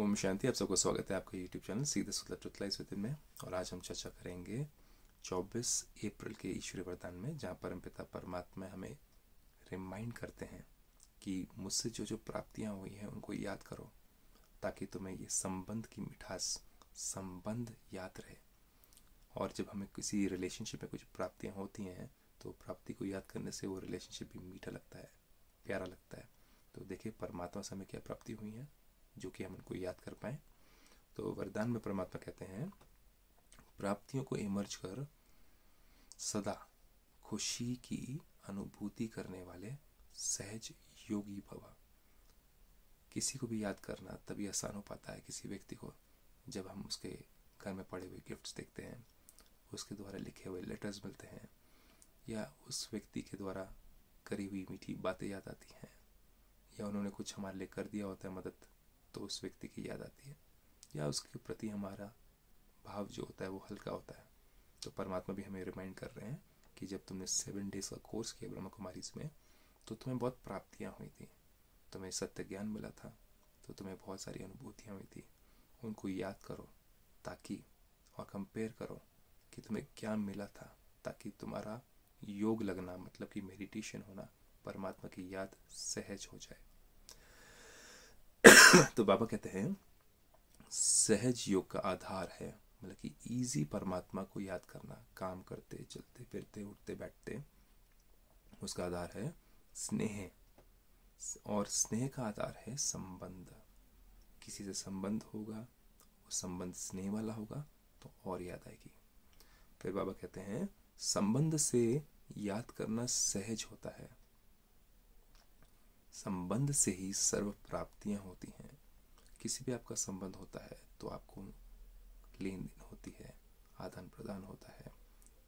ओम शांति, आप सबको स्वागत है आपका यूट्यूब चैनल सीधे ट्रुथ लाइज विद में। और आज हम चर्चा करेंगे 24 अप्रैल के ईश्वरी वरदान में, जहाँ परम पिता परमात्मा हमें रिमाइंड करते हैं कि मुझसे जो जो प्राप्तियाँ हुई हैं, उनको याद करो, ताकि तुम्हें ये संबंध की मिठास, संबंध याद रहे। और जब हमें किसी रिलेशनशिप में कुछ प्राप्तियाँ होती हैं तो प्राप्ति को याद करने से वो रिलेशनशिप भी मीठा लगता है, प्यारा लगता है। तो देखिए, परमात्मा से हमें क्या प्राप्ति हुई है? जो कि हम उनको याद कर पाए। तो वरदान में परमात्मा कहते हैं, प्राप्तियों को इमर्ज कर सदा खुशी की अनुभूति करने वाले सहज योगी भवा। किसी को भी याद करना तभी आसान हो पाता है। किसी व्यक्ति को जब हम उसके घर में पड़े हुए गिफ्ट्स देखते हैं, उसके द्वारा लिखे हुए लेटर्स मिलते हैं, या उस व्यक्ति के द्वारा करी हुई मीठी बातें याद आती हैं, या उन्होंने कुछ हमारे लिए कर दिया होता है मदद तो उस व्यक्ति की याद आती है। या उसके प्रति हमारा भाव जो होता है वो हल्का होता है। तो परमात्मा भी हमें रिमाइंड कर रहे हैं कि जब तुमने सेवन डेज़ का कोर्स किया ब्रह्म कुमारी में तो तुम्हें बहुत प्राप्तियाँ हुई थी। तुम्हें सत्य ज्ञान मिला था। तो तुम्हें बहुत सारी अनुभूतियाँ हुई थी। उनको याद करो ताकि और कंपेयर करो कि तुम्हें क्या मिला था। ताकि तुम्हारा योग लगना मतलब कि मेडिटेशन होना परमात्मा की याद सहज हो जाए। तो बाबा कहते हैं, सहज योग का आधार है। मतलब कि इजी परमात्मा को याद करना, काम करते, चलते, फिरते, उठते, बैठते, उसका आधार है स्नेह। और स्नेह का आधार है संबंध। किसी से संबंध होगा, वो संबंध स्नेह वाला होगा तो और याद आएगी। फिर बाबा कहते हैं, संबंध से याद करना सहज होता है। संबंध से ही सर्व प्राप्तियाँ होती हैं। किसी भी आपका संबंध होता है तो आपको लेन देन होती है, आदान प्रदान होता है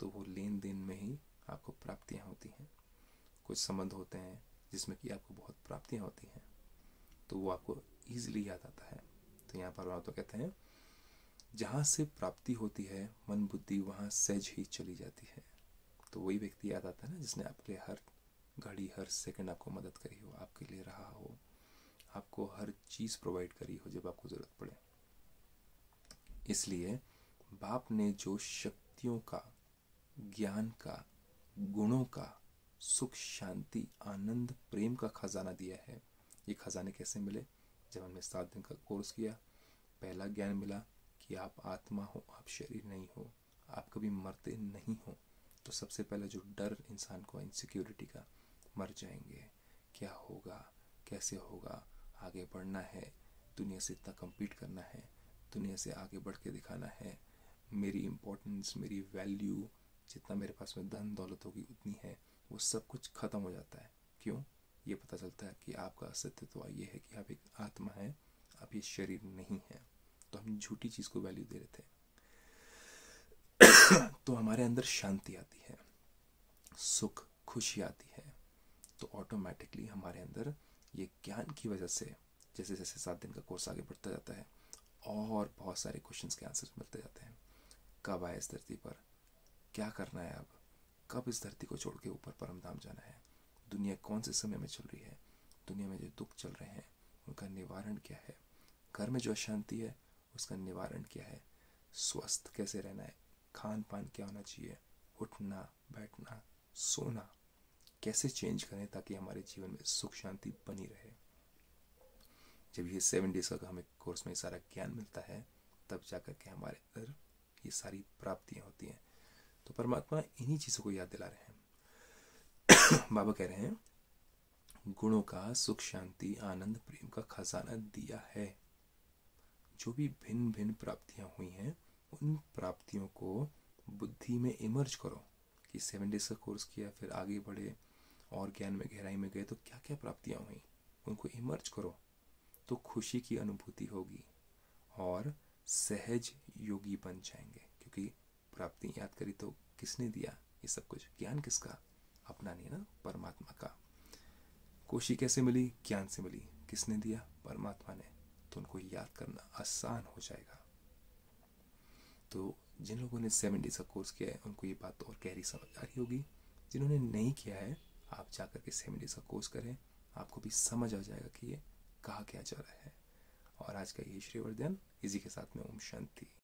तो वो लेन देन में ही आपको प्राप्तियाँ होती हैं। कुछ संबंध होते हैं जिसमें कि आपको बहुत प्राप्तियाँ होती हैं तो वो आपको ईजिली याद आता है। तो यहाँ पर तो कहते हैं, जहाँ से प्राप्ति होती है मन बुद्धि वहाँ सहज ही चली जाती है। तो वही व्यक्ति याद आता है ना, जिसने आपके हर घड़ी हर सेकंड आपको मदद करी हो, आपके लिए रहा हो, आपको हर चीज़ प्रोवाइड करी हो जब आपको ज़रूरत पड़े। इसलिए बाप ने जो शक्तियों का, ज्ञान का, गुणों का, सुख, शांति, आनंद, प्रेम का खजाना दिया है, ये खजाने कैसे मिले? जब हमने सात दिन का कोर्स किया, पहला ज्ञान मिला कि आप आत्मा हो, आप शरीर नहीं हो, आप कभी मरते नहीं हो तो सबसे पहले जो डर इंसान को इनसिक्योरिटी का मर जाएँगे। क्या होगा? कैसे होगा? आगे बढ़ना है। दुनिया से इतना कम्पीट करना है। दुनिया से आगे बढ़ के दिखाना है। मेरी इम्पोर्टेंस मेरी वैल्यू जितना मेरे पास में धन, दौलत होगी, उतनी है। वो सब कुछ ख़त्म हो जाता है। क्यों? ये पता चलता है कि आपका अस्तित्व ये है कि आप एक आत्मा है। आप ये शरीर नहीं है। तो हम झूठी चीज़ को वैल्यू दे रहे थे। तो हमारे अंदर शांति आती है। सुख, खुशी आती है। तो ऑटोमेटिकली हमारे अंदर ये ज्ञान की वजह से, जैसे जैसे सात दिन का कोर्स आगे बढ़ता जाता है, और बहुत सारे क्वेश्चंस के आंसर्स मिलते जाते हैं। कब आए इस धरती पर? क्या करना है अब? कब इस धरती को छोड़ के ऊपर परम धाम जाना है? दुनिया कौन से समय में चल रही है? दुनिया में जो दुख चल रहे हैं, उनका निवारण क्या है? घर में जो अशांति है, उसका निवारण क्या है? स्वस्थ कैसे रहना है? खान पान क्या होना चाहिए? उठना, बैठना, सोना कैसे चेंज करें ताकि हमारे जीवन में सुख शांति बनी रहे? जब ये सेवन डेज़ का हमें कोर्स में सारा ज्ञान मिलता है, तब जाकर के हमारे अंदर ये सारी प्राप्तियाँ होती हैं। तो परमात्मा इन्हीं चीज़ों को याद दिला रहे हैं। बाबा कह रहे हैं, गुणों का, सुख शांति, आनंद, प्रेम का खजाना दिया है। जो भी भिन्न भिन्न प्राप्तियाँ हुई हैं, उन प्राप्तियों को बुद्धि में इमर्ज करो। कि सेवन डेज़ का कोर्स किया, फिर आगे बढ़े और ज्ञान में गहराई में गए तो क्या क्या प्राप्तियाँ हुई? उनको इमर्ज करो तो खुशी की अनुभूति होगी और सहज योगी बन जाएँगे। क्योंकि प्राप्ति याद करी तो किसने दिया? ये सब कुछ ज्ञान किसका? अपना नहीं ना, परमात्मा का। खुशी कैसे मिली? ज्ञान से मिली। किसने दिया? परमात्मा ने। तो उनको याद करना आसान हो जाएगा। तो जिन लोगों ने सेवन डेज़ का कोर्स किया है, उनको ये बात और गहरी समझ आ रही होगी। जिन्होंने नहीं किया है आप जाकर के सेवन डेज़ का कोर्स करें, आपको भी समझ आ जाएगा कि ये कहा क्या जा रहा है। और आज का ये श्रीवर्धन, इसी के साथ में ओम शांति।